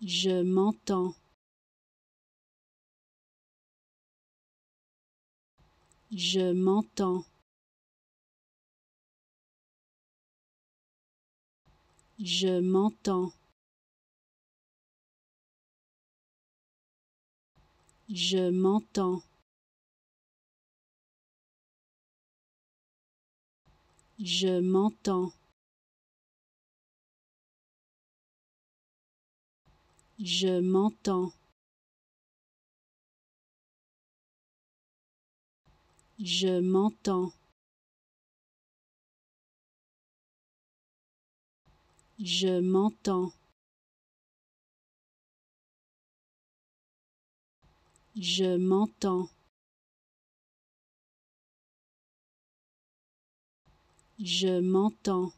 Je m'entends. Je m'entends. Je m'entends. Je m'entends. Je m'entends. Je m'entends. Je m'entends. Je m'entends. Je m'entends. Je m'entends.